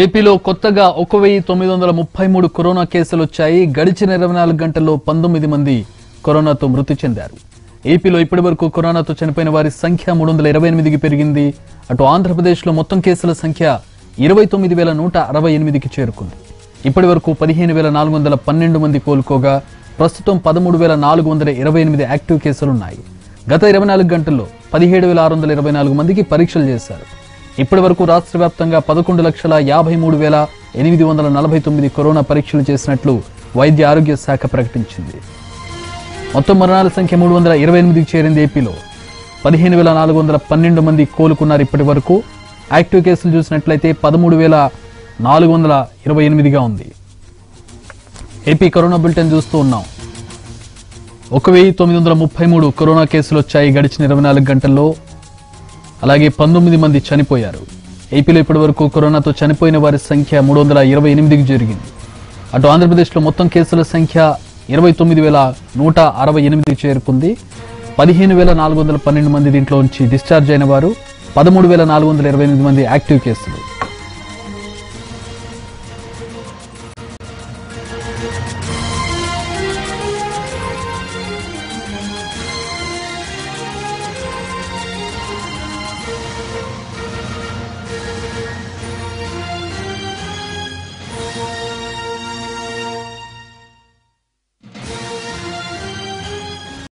ఏపీలో కొత్తగా ఒక వెయ్యి తొమ్మిది వందల ముప్పై మూడు కరోనా కేసులు వచ్చాయి. గడిచిన ఇరవై నాలుగు గంటల్లో పంతొమ్మిది మంది కరోనాతో మృతి చెందారు. ఏపీలో ఇప్పటి వరకు కరోనాతో చనిపోయిన వారి సంఖ్య మూడు వందల ఇరవై ఎనిమిదికి పెరిగింది. అటు ఆంధ్రప్రదేశ్లో మొత్తం కేసుల సంఖ్య ఇరవై తొమ్మిది వేల నూట అరవై ఎనిమిదికి చేరుకుంది. ఇప్పటి వరకు పదిహేను వేల నాలుగు వందల పన్నెండు మంది కోలుకోగా ప్రస్తుతం పదమూడు వేల నాలుగు వందల ఇరవై ఎనిమిది యాక్టివ్ కేసులున్నాయి. గత ఇరవై నాలుగు గంటల్లో పదిహేడు వేల ఆరు వందల ఇరవై నాలుగు మందికి పరీక్షలు చేశారు. ఇప్పటి వరకు రాష్ట్ర వ్యాప్తంగా పదకొండు లక్షల యాభై మూడు వేల ఎనిమిది వందల నలభై తొమ్మిది కరోనా పరీక్షలు చేసినట్లు వైద్య ఆరోగ్య శాఖ ప్రకటించింది. మొత్తం మరణాల సంఖ్య మూడు వందల ఇరవై ఎనిమిదికి చేరింది ఏపీలో. పదిహేను వేల నాలుగు వందల పన్నెండు మంది కోలుకున్నారు ఇప్పటి వరకు. యాక్టివ్ కేసులు చూసినట్లయితే పదమూడు వేల నాలుగు వందల ఇరవై ఎనిమిదిగా ఉంది. ఏపీ కరోనా బులెటిన్ చూస్తూ ఉన్నాం. ఒక వెయ్యి తొమ్మిది వందల ముప్పై మూడు కరోనా కేసులు వచ్చాయి గడిచిన ఇరవై నాలుగు గంటల్లో. అలాగే పంతొమ్మిది మంది చనిపోయారు. ఏపీలో ఇప్పటి వరకు కరోనాతో చనిపోయిన వారి సంఖ్య మూడు వందల ఇరవై ఎనిమిదికి జరిగింది. అటు ఆంధ్రప్రదేశ్లో మొత్తం కేసుల సంఖ్య ఇరవై తొమ్మిది వేల నూట అరవై ఎనిమిదికి చేరుకుంది. పదిహేను వేల నాలుగు వందల పన్నెండు మంది దీంట్లో నుంచి డిశ్చార్జ్ అయిన వారు పదమూడు వేల నాలుగు వందల ఇరవై ఎనిమిది మంది యాక్టివ్ కేసులు.